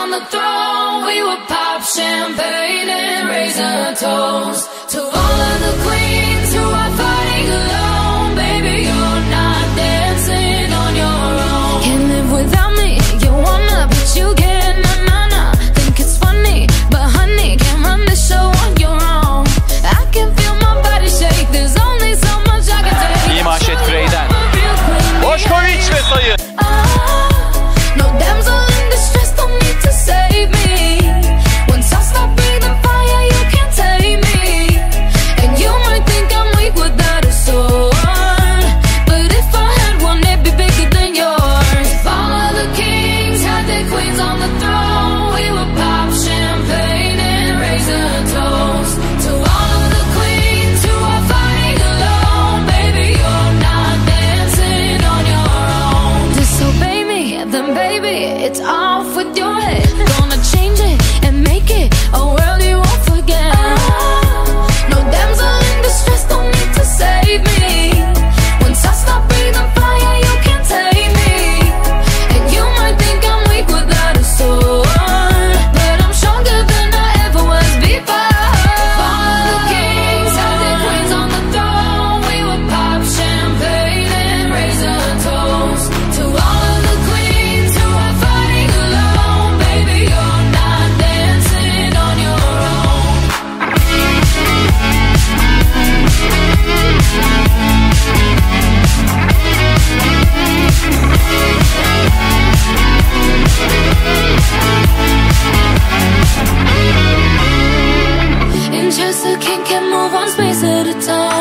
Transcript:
on the throne, we would pop champagne and raise a toast. baby, it's off with your head. So, I can't get move on space at a time.